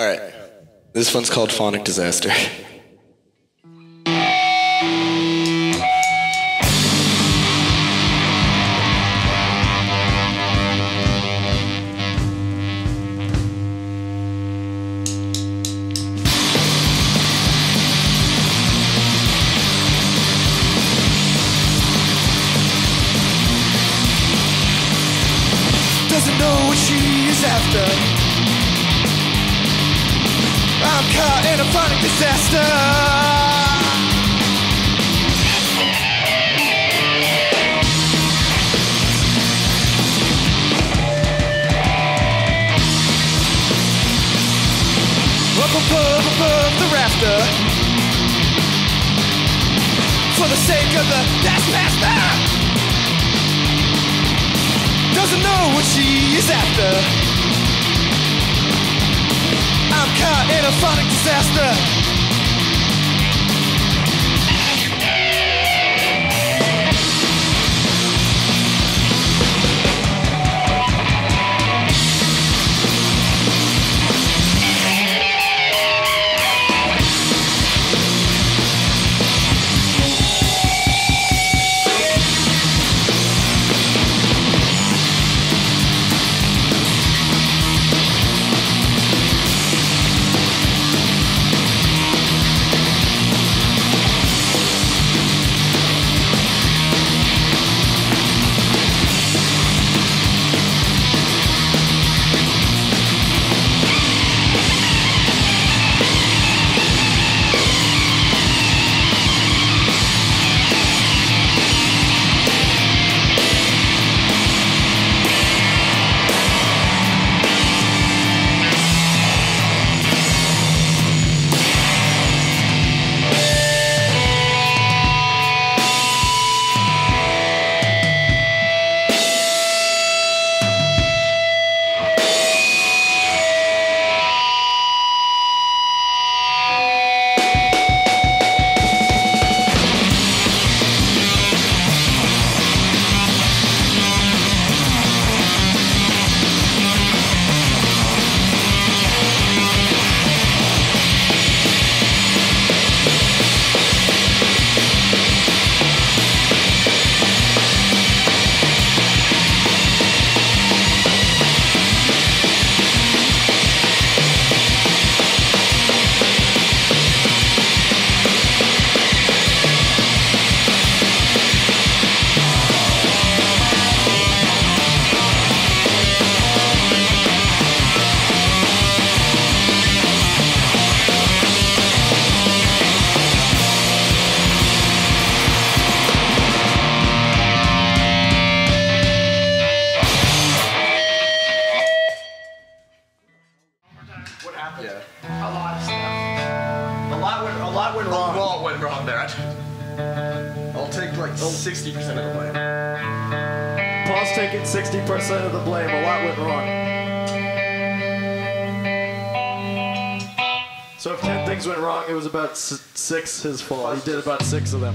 All right. This one's called Phonic Disaster. doesn't know what she is after. I'm caught in a phonic disaster. Up above, above the rafter. For the sake of the taskmaster doesn't know what she is after. In a phonic disaster. A lot went wrong. A lot went wrong there. I'll take like 60% of the blame. Paul's taking 60% of the blame. A lot went wrong. So if 10 things went wrong, it was about s- six his fault. He did about six of them.